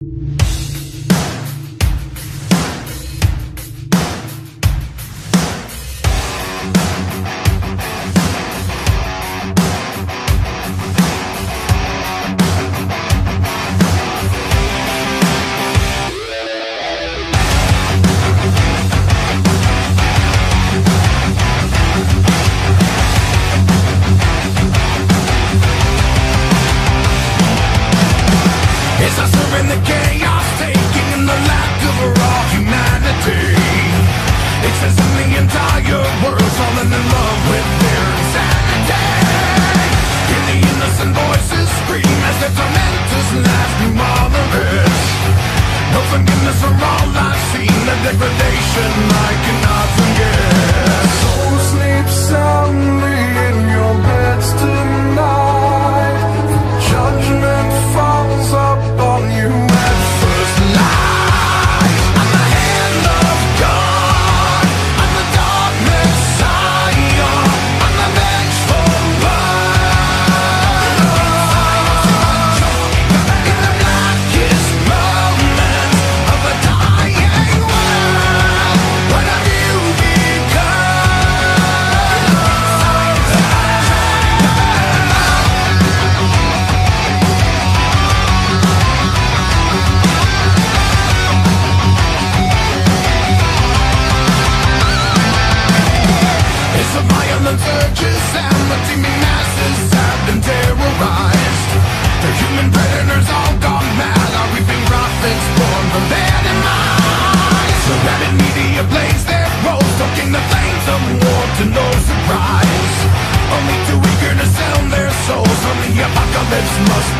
It's the teeming masses have been terrorized. The human predators all gone mad are reaping profits. The rabid media their the flames of war to no surprise. Only eager to sell their souls the apocalypse must